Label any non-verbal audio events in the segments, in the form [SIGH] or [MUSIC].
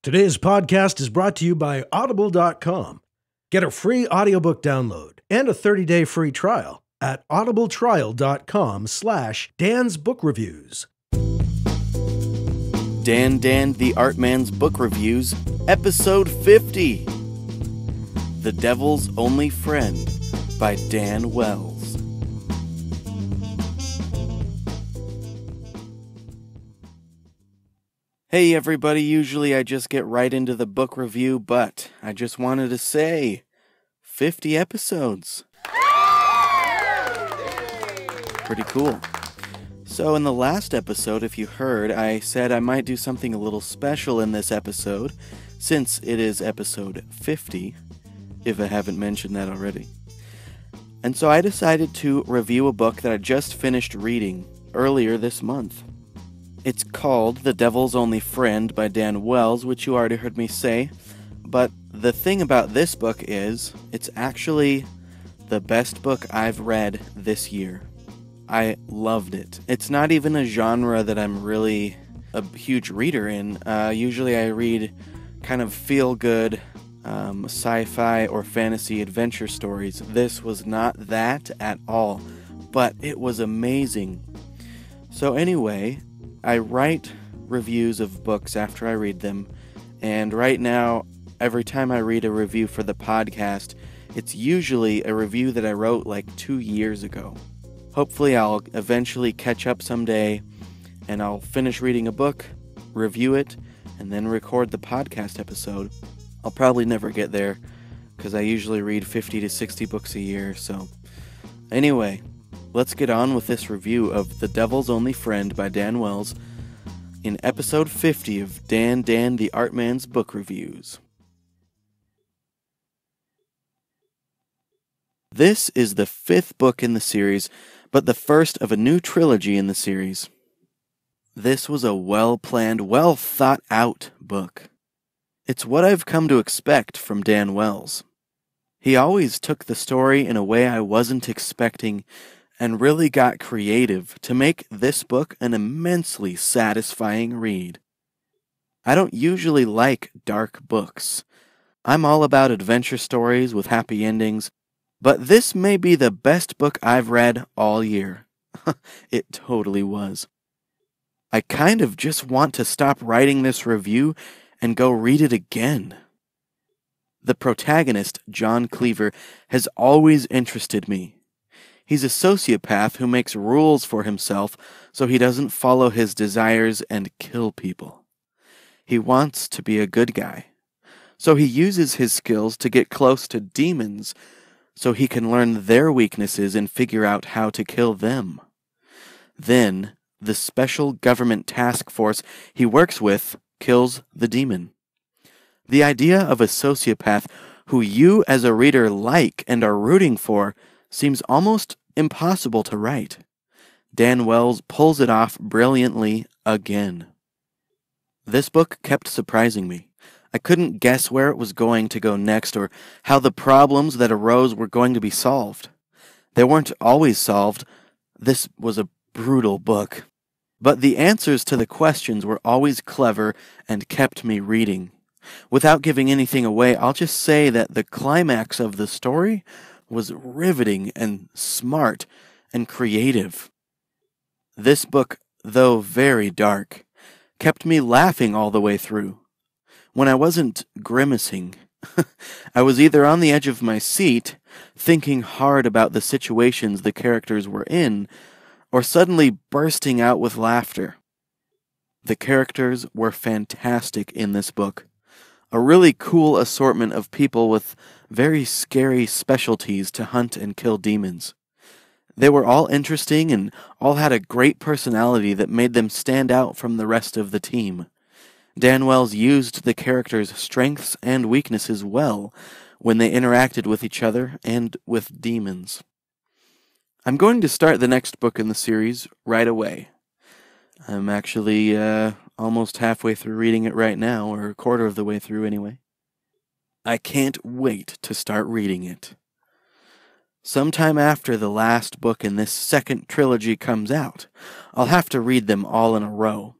Today's podcast is brought to you by Audible.com. Get a free audiobook download and a 30-day free trial at audibletrial.com slash Dan's Book Reviews. Dan Dan the Art Man's Book Reviews, Episode 50 The Devil's Only Friend by Dan Wells. Hey everybody, usually I just get right into the book review, but I just wanted to say 50 episodes. Pretty cool. So, in the last episode, if you heard, I said I might do something a little special in this episode, since it is episode 50, if I haven't mentioned that already. And so I decided to review a book that I just finished reading earlier this month. It's called The Devil's Only Friend by Dan Wells, which you already heard me say. But the thing about this book is, it's actually the best book I've read this year. I loved it. It's not even a genre that I'm really a huge reader in. Uh, usually I read kind of feel good um, sci fi or fantasy adventure stories. This was not that at all, but it was amazing. So, anyway, I write reviews of books after I read them, and right now, every time I read a review for the podcast, it's usually a review that I wrote like two years ago. Hopefully, I'll eventually catch up someday and I'll finish reading a book, review it, and then record the podcast episode. I'll probably never get there because I usually read 50 to 60 books a year, so. Anyway, let's get on with this review of The Devil's Only Friend by Dan Wells in episode 50 of Dan Dan the Art Man's Book Reviews. This is the fifth book in the series, but the first of a new trilogy in the series. This was a well planned, well thought out book. It's what I've come to expect from Dan Wells. He always took the story in a way I wasn't expecting and really got creative to make this book an immensely satisfying read. I don't usually like dark books. I'm all about adventure stories with happy endings, but this may be the best book I've read all year. [LAUGHS] it totally was. I kind of just want to stop writing this review and go read it again. The protagonist, John Cleaver, has always interested me. He's a sociopath who makes rules for himself so he doesn't follow his desires and kill people. He wants to be a good guy. So he uses his skills to get close to demons so he can learn their weaknesses and figure out how to kill them. Then, the special government task force he works with kills the demon. The idea of a sociopath who you as a reader like and are rooting for seems almost impossible to write. Dan Wells pulls it off brilliantly again. This book kept surprising me. I couldn't guess where it was going to go next or how the problems that arose were going to be solved. They weren't always solved. This was a brutal book. But the answers to the questions were always clever and kept me reading. Without giving anything away, I'll just say that the climax of the story was riveting and smart and creative. This book, though very dark, kept me laughing all the way through. When I wasn't grimacing, [LAUGHS] I was either on the edge of my seat, thinking hard about the situations the characters were in, or suddenly bursting out with laughter. The characters were fantastic in this book. A really cool assortment of people with very scary specialties to hunt and kill demons. They were all interesting and all had a great personality that made them stand out from the rest of the team. Dan Wells used the characters' strengths and weaknesses well when they interacted with each other and with demons. I'm going to start the next book in the series right away. I'm actually uh, almost halfway through reading it right now, or a quarter of the way through anyway. I can't wait to start reading it. Sometime after the last book in this second trilogy comes out, I'll have to read them all in a row.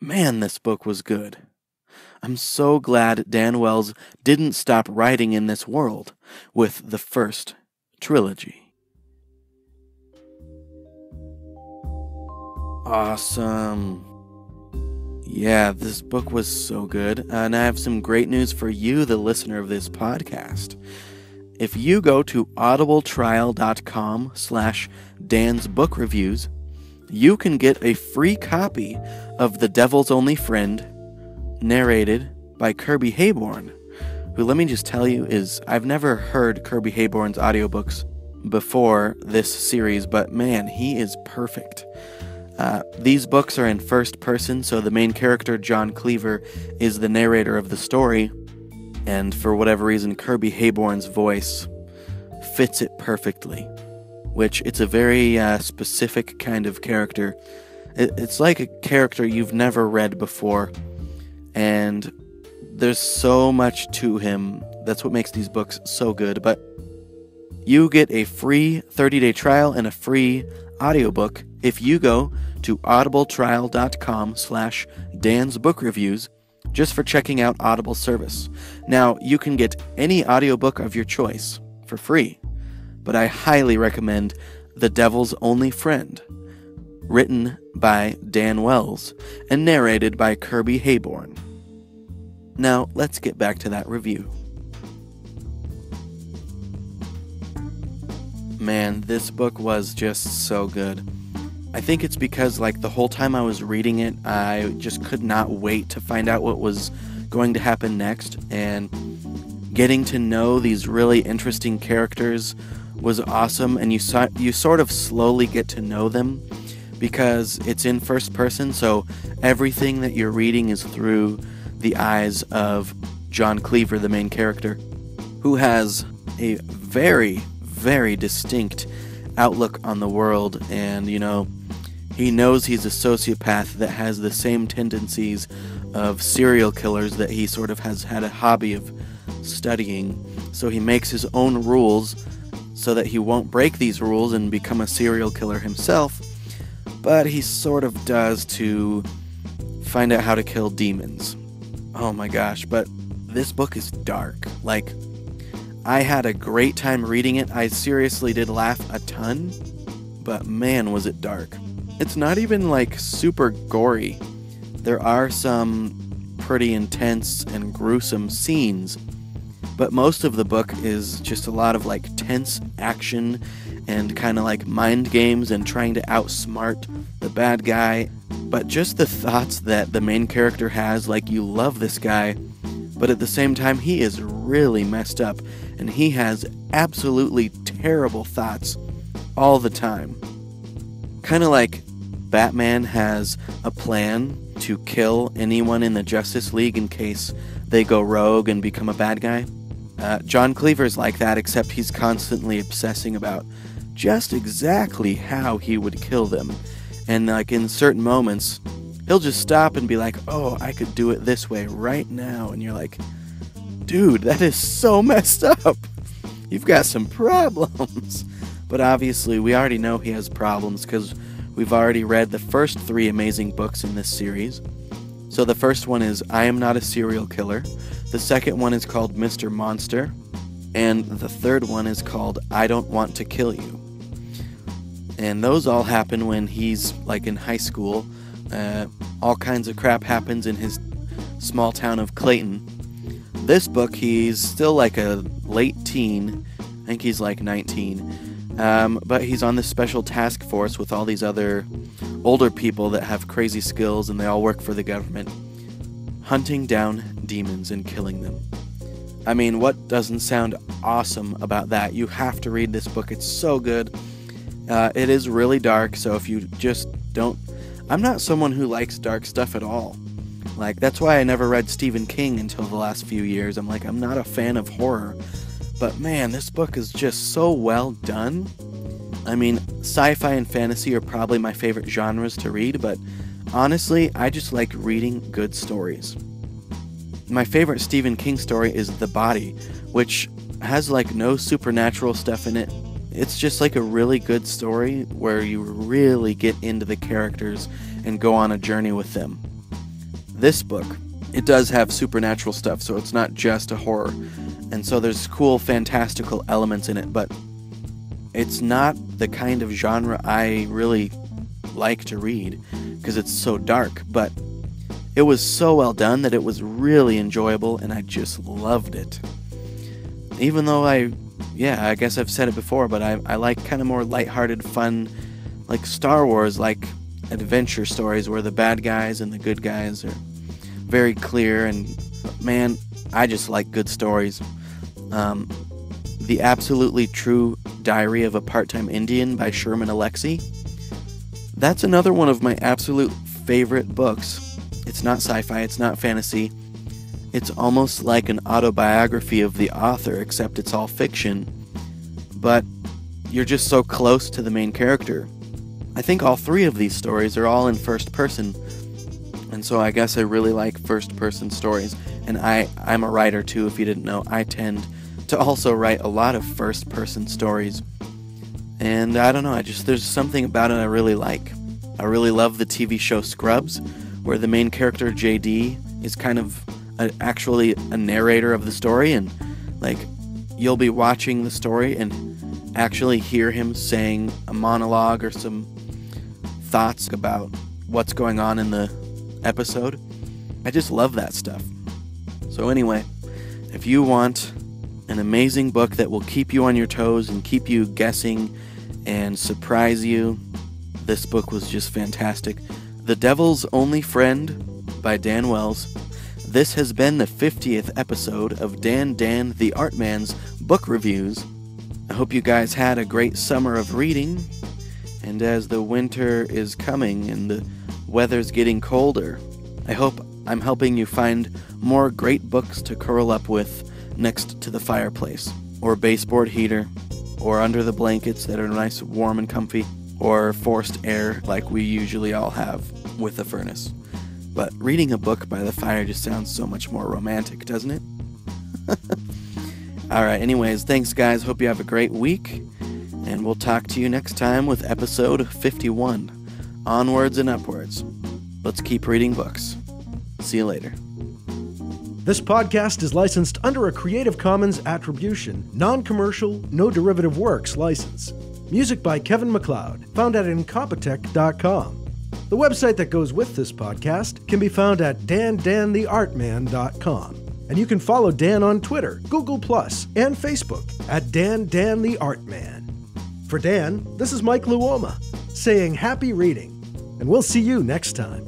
Man, this book was good. I'm so glad Dan Wells didn't stop writing in this world with the first trilogy. Awesome. Yeah, this book was so good. And I have some great news for you, the listener of this podcast. If you go to audibletrial.com slash Dan's Book Reviews, you can get a free copy of The Devil's Only Friend, narrated by Kirby Heyborne, who, let me just tell you, is I've never heard Kirby Heyborne's audiobooks before this series, but man, he is perfect. Uh, these books are in first person, so the main character, John Cleaver, is the narrator of the story, and for whatever reason, Kirby Heyborne's voice fits it perfectly. Which it's a very uh, specific kind of character. It, it's like a character you've never read before, and there's so much to him. That's what makes these books so good. But you get a free 30 day trial and a free audiobook if you go to audibletrial.com slash dan's book reviews just for checking out Audible service. Now, you can get any audiobook of your choice for free, but I highly recommend The Devil's Only Friend, written by Dan Wells and narrated by Kirby Heyborne. Now, let's get back to that review. Man, this book was just so good. I think it's because, like, the whole time I was reading it, I just could not wait to find out what was going to happen next. And getting to know these really interesting characters was awesome. And you, so- you sort of slowly get to know them because it's in first person. So everything that you're reading is through the eyes of John Cleaver, the main character, who has a very, very distinct outlook on the world. And, you know, he knows he's a sociopath that has the same tendencies of serial killers that he sort of has had a hobby of studying. So he makes his own rules so that he won't break these rules and become a serial killer himself. But he sort of does to find out how to kill demons. Oh my gosh, but this book is dark. Like, I had a great time reading it. I seriously did laugh a ton, but man, was it dark. It's not even like super gory. There are some pretty intense and gruesome scenes, but most of the book is just a lot of like tense action and kind of like mind games and trying to outsmart the bad guy. But just the thoughts that the main character has, like you love this guy, but at the same time, he is really messed up and he has absolutely terrible thoughts all the time. Kind of like Batman has a plan to kill anyone in the Justice League in case they go rogue and become a bad guy. Uh, John Cleaver's like that, except he's constantly obsessing about just exactly how he would kill them. And, like, in certain moments, he'll just stop and be like, oh, I could do it this way right now. And you're like, dude, that is so [LAUGHS] messed up. You've got some problems. [LAUGHS] but obviously, we already know he has problems because We've already read the first three amazing books in this series. So the first one is I Am Not a Serial Killer. The second one is called Mr. Monster. And the third one is called I Don't Want to Kill You. And those all happen when he's like in high school. Uh, all kinds of crap happens in his small town of Clayton. This book, he's still like a late teen. I think he's like 19 um, but he's on this special task force with all these other older people that have crazy skills and they all work for the government, hunting down demons and killing them. I mean, what doesn't sound awesome about that? You have to read this book, it's so good. Uh, it is really dark, so if you just don't. I'm not someone who likes dark stuff at all. Like, that's why I never read Stephen King until the last few years. I'm like, I'm not a fan of horror. But man, this book is just so well done. I mean, sci fi and fantasy are probably my favorite genres to read, but honestly, I just like reading good stories. My favorite Stephen King story is The Body, which has like no supernatural stuff in it. It's just like a really good story where you really get into the characters and go on a journey with them. This book, it does have supernatural stuff, so it's not just a horror. And so there's cool, fantastical elements in it, but it's not the kind of genre I really like to read because it's so dark. But it was so well done that it was really enjoyable, and I just loved it. Even though I, yeah, I guess I've said it before, but I, I like kind of more lighthearted, fun, like Star Wars, like adventure stories where the bad guys and the good guys are very clear. And man, I just like good stories. Um, the Absolutely True Diary of a Part Time Indian by Sherman Alexie. That's another one of my absolute favorite books. It's not sci fi, it's not fantasy. It's almost like an autobiography of the author, except it's all fiction. But you're just so close to the main character. I think all three of these stories are all in first person, and so I guess I really like first person stories. And I, I'm a writer too, if you didn't know. I tend to also write a lot of first person stories. And I don't know, I just, there's something about it I really like. I really love the TV show Scrubs, where the main character, JD, is kind of a, actually a narrator of the story. And like, you'll be watching the story and actually hear him saying a monologue or some thoughts about what's going on in the episode. I just love that stuff. So, anyway, if you want an amazing book that will keep you on your toes and keep you guessing and surprise you, this book was just fantastic. The Devil's Only Friend by Dan Wells. This has been the 50th episode of Dan Dan the Art Man's book reviews. I hope you guys had a great summer of reading. And as the winter is coming and the weather's getting colder, I hope I'm helping you find more great books to curl up with next to the fireplace, or baseboard heater, or under the blankets that are nice, warm, and comfy, or forced air like we usually all have with a furnace. But reading a book by the fire just sounds so much more romantic, doesn't it? [LAUGHS] Alright, anyways, thanks guys. Hope you have a great week. And we'll talk to you next time with episode 51 Onwards and Upwards. Let's keep reading books. See you later. This podcast is licensed under a Creative Commons Attribution, non commercial, no derivative works license. Music by Kevin MacLeod, found at Incompetech.com. The website that goes with this podcast can be found at dandantheartman.com. And you can follow Dan on Twitter, Google, and Facebook at Dan Dan the Art Man. For Dan, this is Mike Luoma saying happy reading, and we'll see you next time.